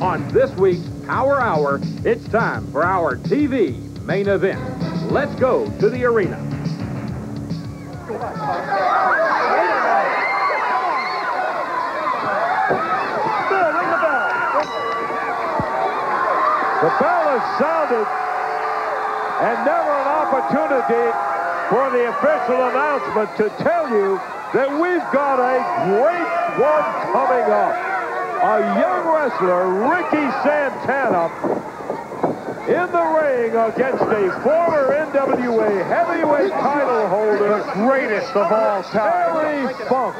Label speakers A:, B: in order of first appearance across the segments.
A: On this week's Power Hour, it's time for our TV main event. Let's go to the arena.
B: The bell is sounded, and never an opportunity for the official announcement to tell you that we've got a great one coming up. A young wrestler, Ricky Santana, in the ring against a former NWA heavyweight title holder,
C: the greatest of all time,
B: Terry Funk.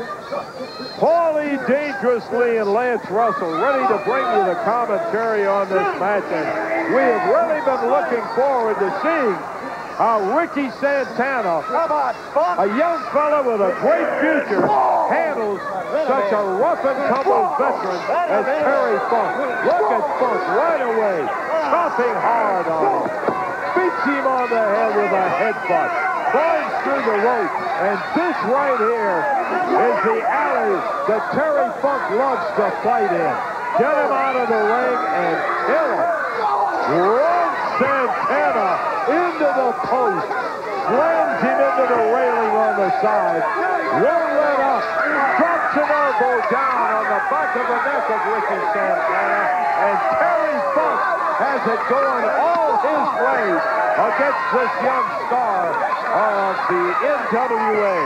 B: Paulie Dangerously and Lance Russell ready to bring you the commentary on this match. And we have really been looking forward to seeing how Ricky Santana, a young fella with a great future, such a rough and veteran as Terry Funk. Look at Funk right away, chopping hard on him. Beats him on the head with a headbutt. Climbs through the rope. And this right here is the alley that Terry Funk loves to fight in. Get him out of the ring and kill him. Runs Santana into the post. Slams him into the railing on the side. Won't let up. Drops an elbow down on the back of the neck of Ricky Santana. And Terry Funk has it going all his way against this young star of the NWA.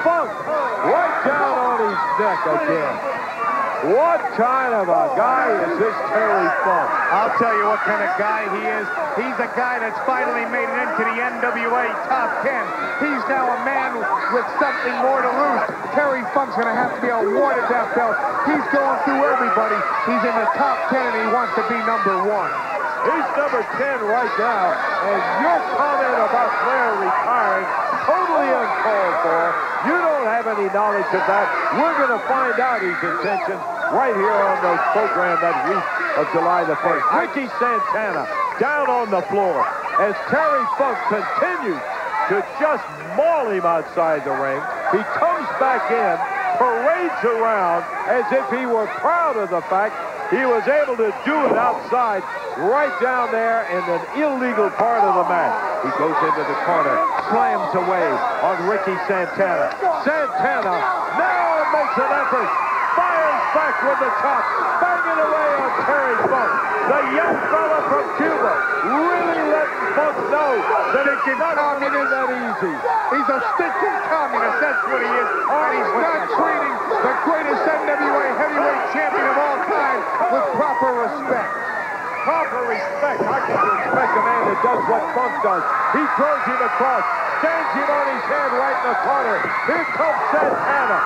B: Funk right down on his neck again. What kind of a guy is this Terry Funk?
C: I'll tell you what kind of guy he is. He's a guy that's finally made it into the NWA top 10. He's now a man with something more to lose. Terry Funk's going to have to be awarded that belt. He's going through everybody. He's in the top 10 and he wants to be number one.
B: He's number 10 right now, and your comment about Flair retiring, totally uncalled for. You don't have any knowledge of that. We're going to find out his intention right here on the program that week of July the 1st. Ricky Santana down on the floor as Terry Funk continues to just maul him outside the ring. He comes back in, parades around as if he were proud of the fact he was able to do it outside, right down there in an illegal part of the match. He goes into the corner, slams away on Ricky Santana. Santana now makes an effort, fires back with the top, banging away on Terry Funk. The young fella from Cuba really letting Funk know that it cannot in that easy.
C: He's a stinking communist, that's what he is. And he's not treating the greatest NWA heavyweight champion of all time with proper respect.
B: Proper respect. I can respect a man that does what Funk does. He throws him across, stands him on his head right in the corner. Here comes Santana.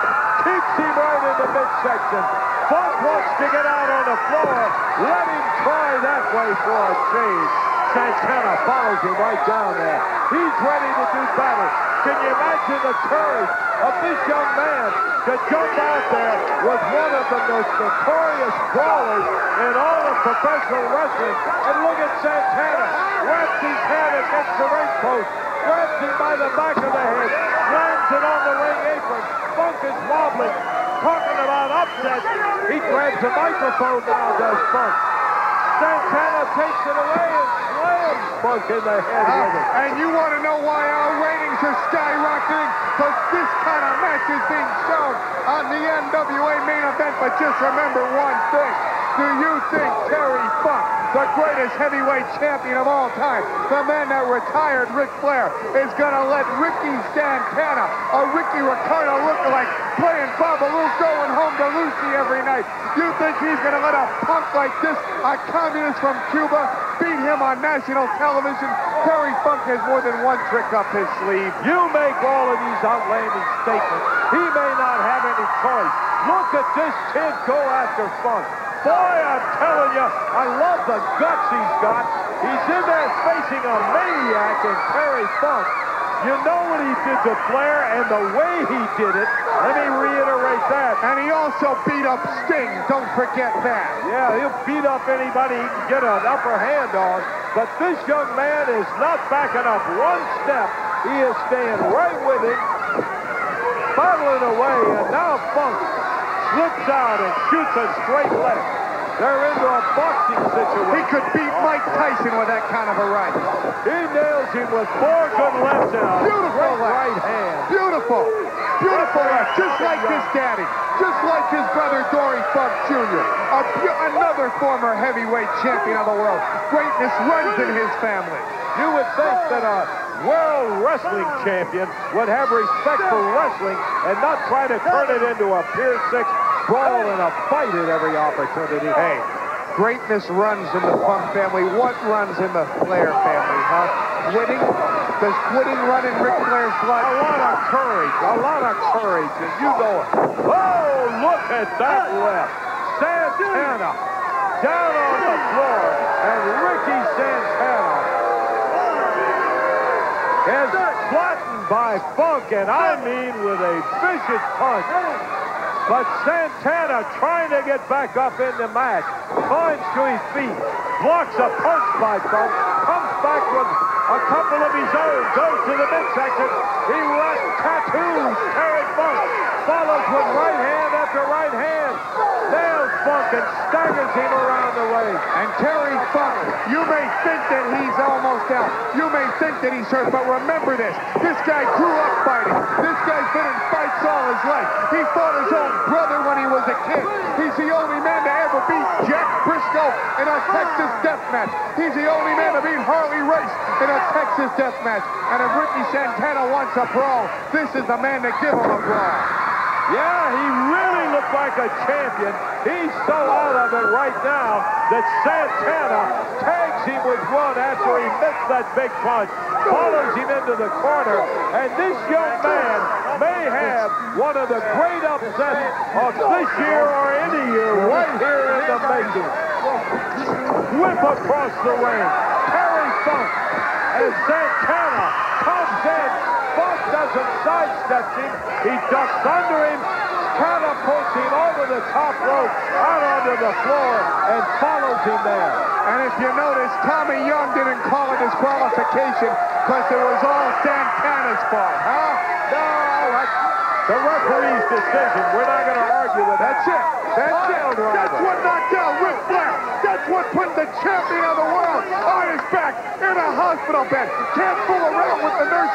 B: Kicks him right in the midsection. Funk wants to get out on the floor. Let him try that way for a change. Santana follows him right down there. He's ready to do battle. Can you imagine the courage of this young man to jump out there was one of the most notorious brawlers in all of professional wrestling? And look at Santana. Wraps his head against the ring post. Grabs him by the back of the head. Slams it on the ring apron. Funk is wobbling. Talking about upset. He grabs the microphone now, does Funk. Santana takes it away and slams Funk in the head uh, it.
C: And you want to know why our ratings are skyrocketing? Because this kind of match is being shown on the NWA main event. But just remember one thing. Do you think Terry Funk, the greatest heavyweight champion of all time, the man that retired Ric Flair, is going to let Ricky Santana, a Ricky Ricardo lookalike, playing Babaloo going home to Lucy every night? You think he's going to let a punk like this, a communist from Cuba, beat him on national television? Terry Funk has more than one trick up his sleeve.
B: You make all of these outlandish statements. He may not have any choice. Look at this kid go after Funk. Boy, I'm telling you, I love the guts he's got. He's in there facing a maniac in Terry Funk. You know what he did to Flair and the way he did it. Let me reiterate that.
C: And he also beat up Sting. Don't forget that.
B: Yeah, he'll beat up anybody he can get an upper hand on. But this young man is not backing up one step. He is staying right with him, battling away, and now Funk slips out and shoots a straight left. They're into a boxing situation.
C: He could beat Mike Tyson with that kind of a right.
B: He nails him with four good lefts and a
C: Beautiful
B: great
C: left.
B: right hand.
C: Beautiful. Beautiful left. Just like his daddy. Just like his brother Dory Funk Jr. Another former heavyweight champion of the world. Greatness runs in his family.
B: You would think that a world wrestling champion would have respect for wrestling and not try to turn it into a Pier 6 brawl and a fight at every opportunity.
C: Hey, greatness runs in the Funk family. What runs in the Flair family, huh? Quitting? Does quitting run in Ric Flair's blood?
B: A lot of courage, a lot of courage, and you know it. Oh, look at that left. Santana down on the floor, and Ricky Santana is flattened by Funk, and I mean with a vicious punch. But Santana trying to get back up in the match, climbs to his feet, blocks a punch by Funk, comes back with a couple of his own, goes to the midsection. He left tattoos. Terry Funk, follows with right hand after right hand, nails Funk and staggers him around the ring.
C: And Terry Funk, you may think that he's almost out. You may think that he's hurt, but remember this. This guy grew up fighting. This guy's been in fights all his life. He fought his own brother when he was a kid. He's the only man to ever beat Jack Brisco in a Texas death match. He's the only man to beat Harley Race in a Texas death match. And if Ricky Santana wants a brawl, this is the man to give him a brawl.
B: Yeah, he really looked like a champion. He's so out of it right now that Santana tags him with one after he missed that big punch, follows him into the corner, and this young man may have one of the great upsets of this year or any year right here in the making. Whip across the ring. Terry Funk as Santana comes in. Funk doesn't him. He ducks under him, catapults him over the top rope, out onto the floor, and follows him there.
C: And if you notice, Tommy Young didn't call a disqualification because it was all Santana's fault, huh?
B: No, that's the referee's decision. We're not going to argue with
C: That's it. That's it. That's what knocked out Ric Flair. That's what put the champion of the world on his back in a hospital bed. Can't fool around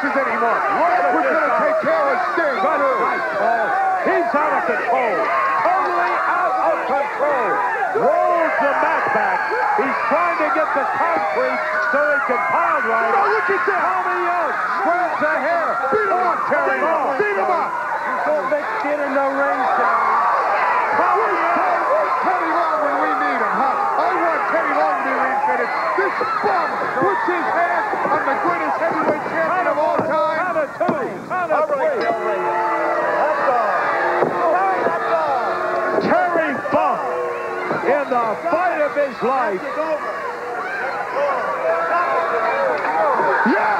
C: nurses anymore.
B: Look
C: We're going to take care of Sting. Too.
B: right, Paul. He's out of control. Totally out of control. Rolls the mat back. He's trying to get the concrete so he can pound right.
C: Oh, look at that.
B: Tommy Young squares the hair.
C: Beat him up, Terry.
B: Beat him up.
C: Beat him up.
B: Get in the ring, Terry. Tommy Young.
C: Where's Teddy Long when we need him, huh? I want Teddy Long to be reinstated. This bum puts his hand on the greatest heavyweight champion of all time.
B: Count of two. Count of three. Terry Funk in the fight of his life.
C: Yeah.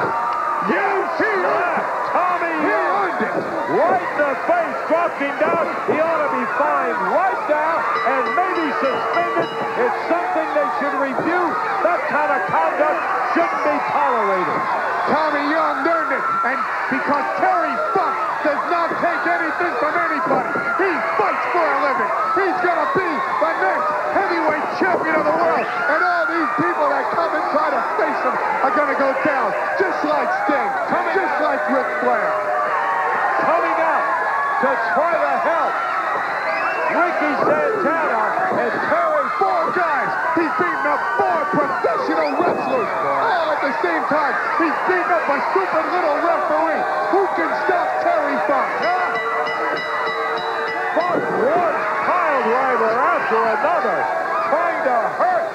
C: You see that?
B: Tommy
C: He earned it.
B: Right in the face, dropped him down. He ought to be fined right now and maybe suspended. It's something they should review. That kind of conduct shouldn't be tolerated.
C: Tommy Young earned it. And because Terry Funk does not take anything from anybody, he fights for a living. He's going to be the next heavyweight champion of the world. And all these people that come and try to face him are going to go down. Just like Sting. Just like Ric Flair.
B: Coming out to try to help Ricky Santana and Terry
C: He's beating up a stupid little referee. Who can stop Terry Funk? Huh?
B: Funk one pile driver after another, trying to hurt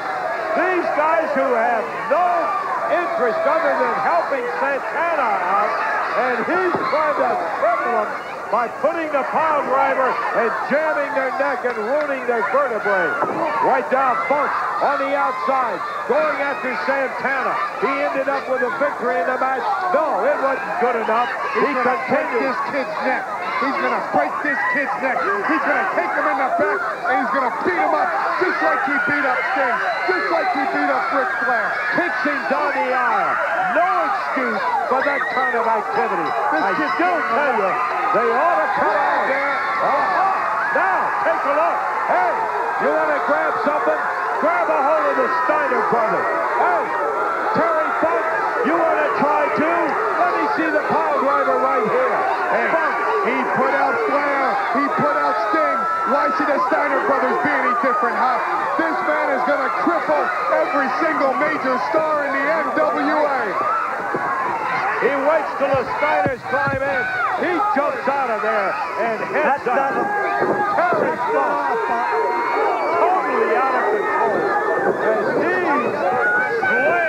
B: these guys who have no interest other than helping Santana out, and he's trying to cripple them by putting the pile driver and jamming their neck and ruining their vertebrae. Right down Funk on the outside, going after Santana. He ended up with a victory in the match. No, it wasn't good enough. He
C: He's gonna break this kid's neck. He's gonna break this kid's neck. He's gonna take him in the back and he's gonna beat him up just like he beat up Sting, just like he beat up Ric Flair.
B: kicks him down the aisle. No excuse for that kind of activity.
C: This
B: I
C: kid
B: still tell you, they ought to come out there. Oh, Now, take a look. Hey, you want to grab something? Grab a hold of the Steiner brothers. Hey, Terry Funk, you want to try too? Let me see the power driver right here.
C: Hey,
B: Funk,
C: he put out Flair. He put out Sting. Why should the Steiner brothers be any different, huh? This man is going to cripple every single major star in the NWA.
B: he waits till the Steiners climb in. He jumps out of there and heads
D: That's
B: up. Terry Funk, the out of control. And he